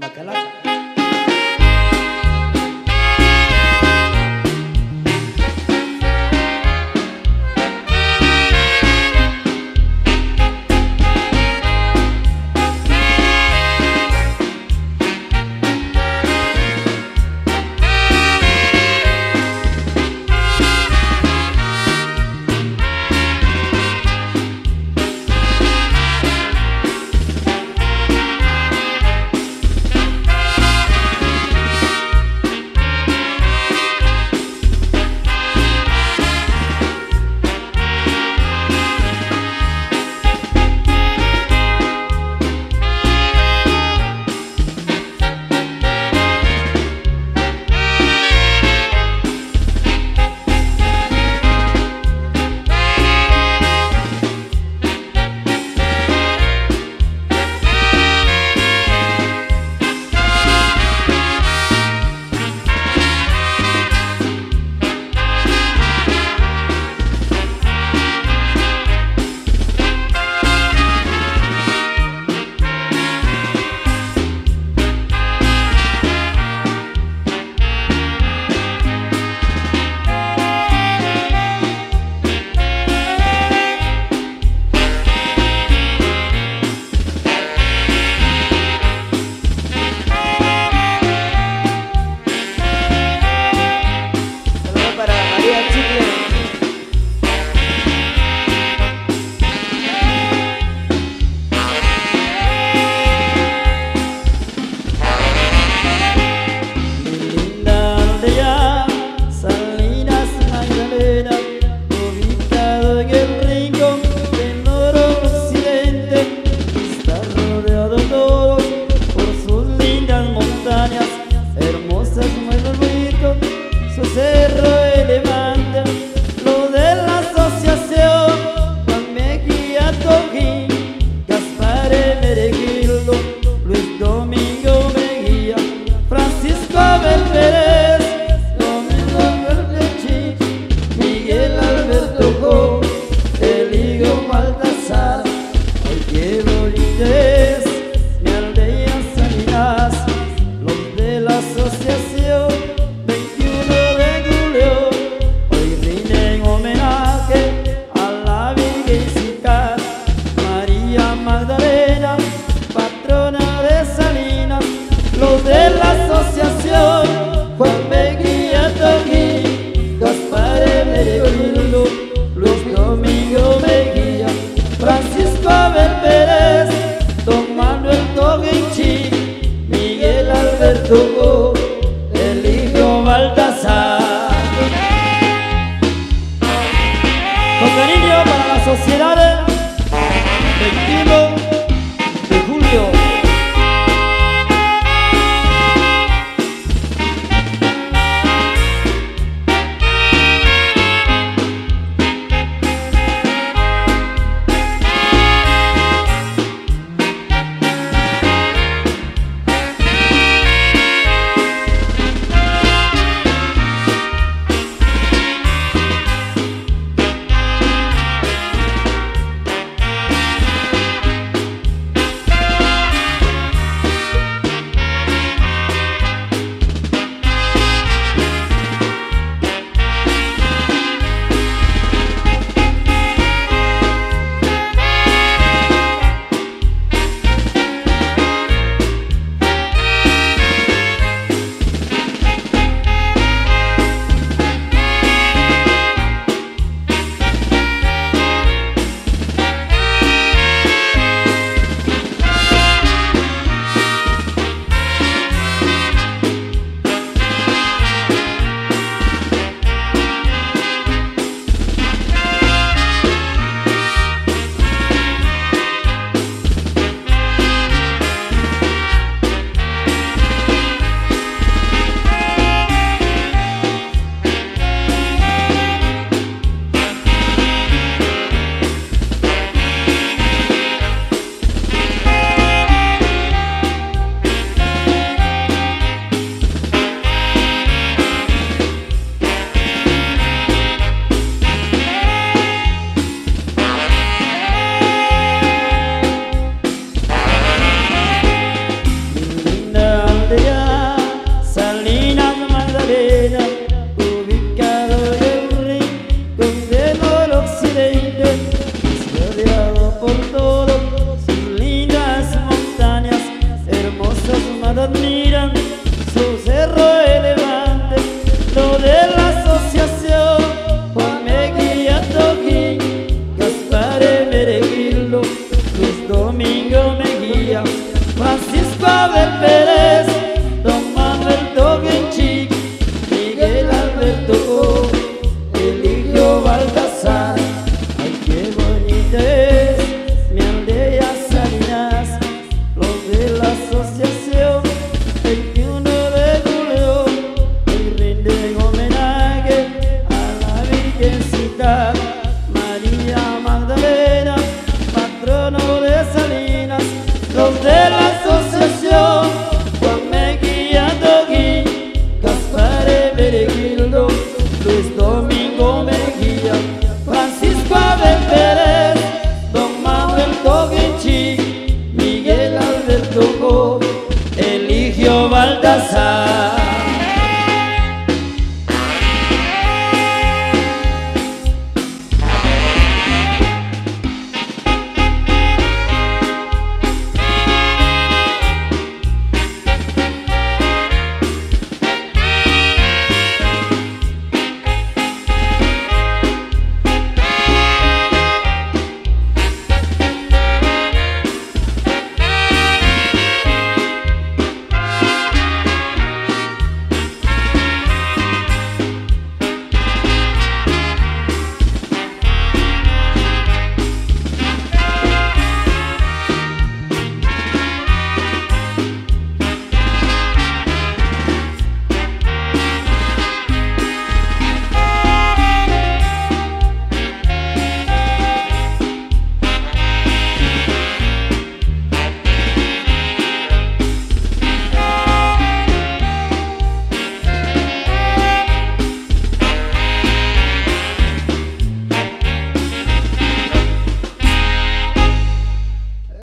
Bacalaza. oh. Gaspar